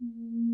Hello,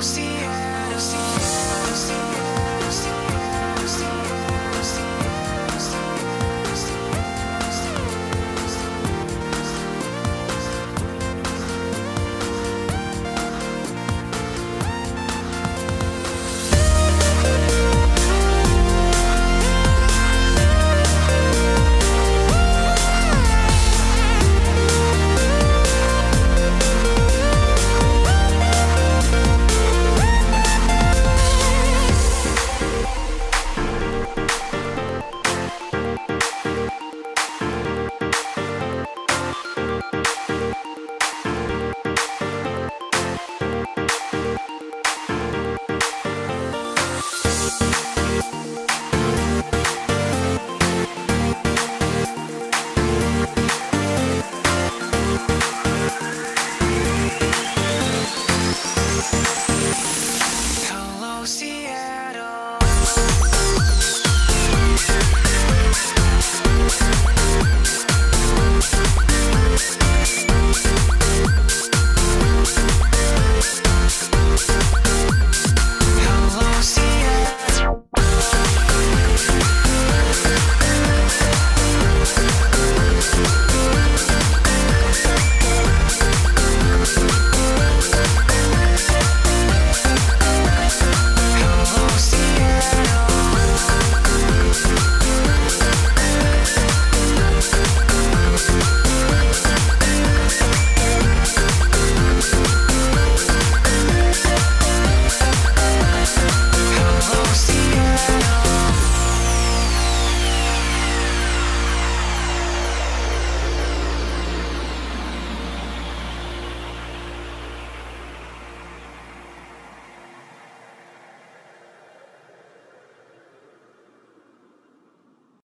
Seattle. Seattle, Seattle.